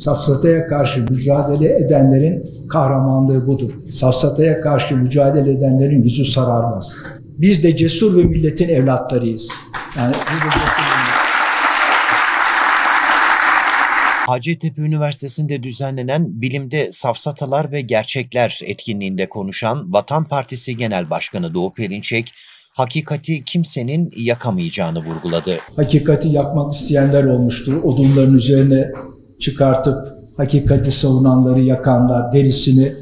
Safsataya karşı mücadele edenlerin kahramanlığı budur. Safsataya karşı mücadele edenlerin yüzü sararmaz. Biz de cesur ve milletin evlatlarıyız. Yani biz de cesur Hacettepe Üniversitesi'nde düzenlenen Bilimde Safsatalar ve Gerçekler etkinliğinde konuşan Vatan Partisi Genel Başkanı Doğu Perinçek, hakikati kimsenin yakamayacağını vurguladı. hakikati yakmak isteyenler olmuştur. Odunların üzerine çıkartıp hakikati savunanları yakanlar, derisini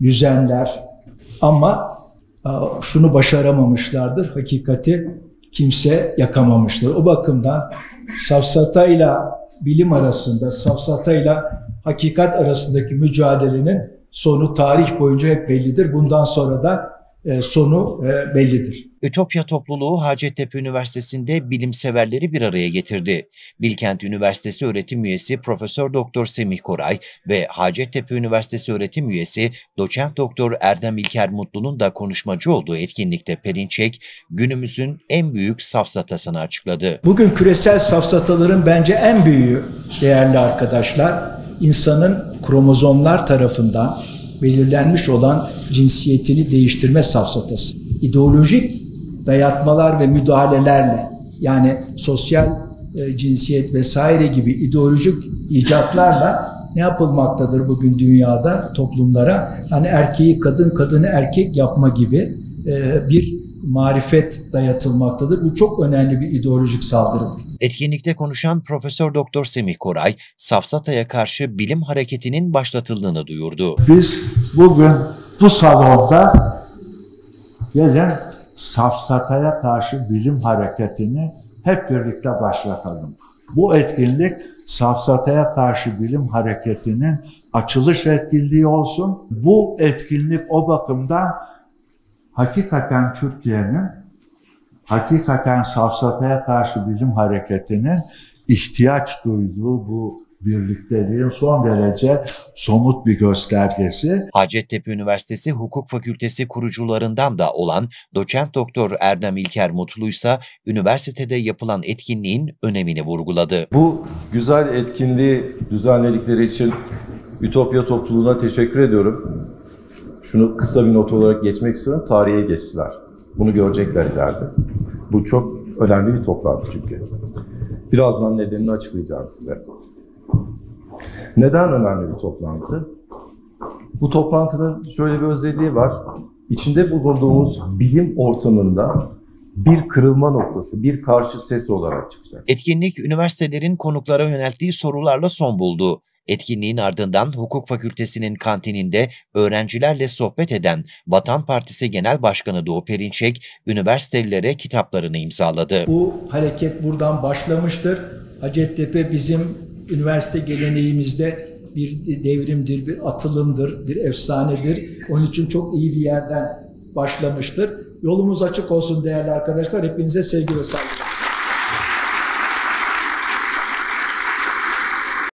yüzenler. Ama e, şunu başaramamışlardır. Hakikati kimse yakamamıştır. O bakımdan safsatayla bilim arasında, safsatayla hakikat arasındaki mücadelenin sonu tarih boyunca hep bellidir. Bundan sonra da sonu e, bellidir. Ütopya topluluğu Hacettepe Üniversitesi'nde bilimseverleri bir araya getirdi. Bilkent Üniversitesi öğretim üyesi Profesör Doktor Semih Koray ve Hacettepe Üniversitesi öğretim üyesi Doçent Doktor Erdem İlker Mutlu'nun da konuşmacı olduğu etkinlikte Perinçek, günümüzün en büyük safsatasını açıkladı. Bugün küresel safsataların bence en büyüğü değerli arkadaşlar insanın kromozomlar tarafından belirlenmiş olan cinsiyetini değiştirme safsatası. İdeolojik dayatmalar ve müdahalelerle yani sosyal e, cinsiyet vesaire gibi ideolojik icatlarla ne yapılmaktadır bugün dünyada toplumlara? Yani erkeği kadın, kadını erkek yapma gibi e, bir marifet dayatılmaktadır. Bu çok önemli bir ideolojik saldırıdır. Etkinlikte konuşan Profesör Doktor Semih Koray, safsataya karşı bilim hareketinin başlatıldığını duyurdu. Biz bugün bu salonda gelen safsataya karşı bilim hareketini hep birlikte başlatalım. Bu etkinlik safsataya karşı bilim hareketinin açılış etkinliği olsun. Bu etkinlik o bakımdan hakikaten Türkiye'nin hakikaten safsataya karşı bilim hareketinin ihtiyaç duyduğu bu birlikteliğin son derece somut bir göstergesi. Hacettepe Üniversitesi Hukuk Fakültesi kurucularından da olan Doçent Doktor Erdem İlker Mutlu ise üniversitede yapılan etkinliğin önemini vurguladı. Bu güzel etkinliği düzenledikleri için Ütopya topluluğuna teşekkür ediyorum. Şunu kısa bir not olarak geçmek istiyorum. Tarihe geçtiler. Bunu görecekler ileride. Bu çok önemli bir toplantı çünkü. Birazdan nedenini açıklayacağım size. Neden önemli bir toplantı? Bu toplantının şöyle bir özelliği var. İçinde bulunduğumuz bilim ortamında bir kırılma noktası, bir karşı ses olarak çıkacak. Etkinlik üniversitelerin konuklara yönelttiği sorularla son buldu. Etkinliğin ardından Hukuk Fakültesi'nin kantininde öğrencilerle sohbet eden Vatan Partisi Genel Başkanı Doğu Perinçek, üniversitelilere kitaplarını imzaladı. Bu hareket buradan başlamıştır. Hacettepe bizim üniversite geleneğimizde bir devrimdir, bir atılımdır, bir efsanedir. Onun için çok iyi bir yerden başlamıştır. Yolumuz açık olsun değerli arkadaşlar. Hepinize sevgi ve saygı.